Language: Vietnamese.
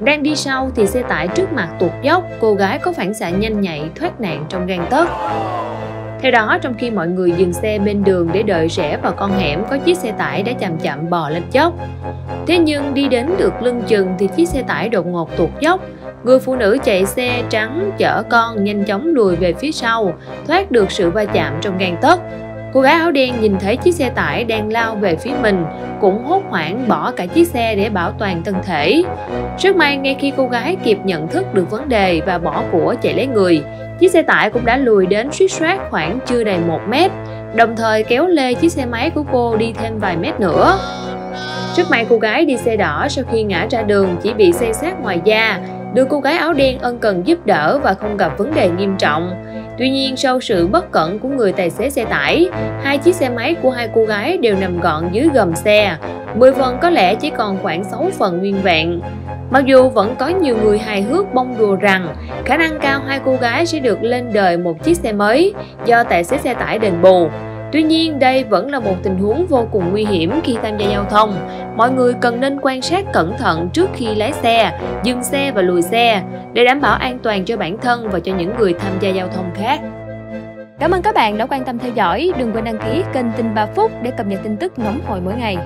Đang đi sau thì xe tải trước mặt tuột dốc, cô gái có phản xạ nhanh nhạy thoát nạn trong gang tấc. Theo đó, trong khi mọi người dừng xe bên đường để đợi rẽ vào con hẻm, có chiếc xe tải đã chậm chậm bò lên dốc. Thế nhưng đi đến được lưng chừng thì chiếc xe tải đột ngột tuột dốc. Người phụ nữ chạy xe trắng chở con nhanh chóng lùi về phía sau, thoát được sự va chạm trong gang tấc. Cô gái áo đen nhìn thấy chiếc xe tải đang lao về phía mình, cũng hốt hoảng bỏ cả chiếc xe để bảo toàn thân thể. Rất may ngay khi cô gái kịp nhận thức được vấn đề và bỏ của chạy lấy người, chiếc xe tải cũng đã lùi đến suýt soát khoảng chưa đầy 1 mét, đồng thời kéo lê chiếc xe máy của cô đi thêm vài mét nữa. Rất may cô gái đi xe đỏ sau khi ngã ra đường chỉ bị xây sát ngoài da, được cô gái áo đen ân cần giúp đỡ và không gặp vấn đề nghiêm trọng. Tuy nhiên, sau sự bất cẩn của người tài xế xe tải, hai chiếc xe máy của hai cô gái đều nằm gọn dưới gầm xe. 10 phần có lẽ chỉ còn khoảng 6 phần nguyên vẹn. Mặc dù vẫn có nhiều người hài hước bông đùa rằng khả năng cao hai cô gái sẽ được lên đời một chiếc xe mới do tài xế xe tải đền bù. Tuy nhiên, đây vẫn là một tình huống vô cùng nguy hiểm khi tham gia giao thông. Mọi người cần nên quan sát cẩn thận trước khi lái xe, dừng xe và lùi xe để đảm bảo an toàn cho bản thân và cho những người tham gia giao thông khác. Cảm ơn các bạn đã quan tâm theo dõi. Đừng quên đăng ký kênh Tin 3 Phút để cập nhật tin tức nóng hổi mỗi ngày.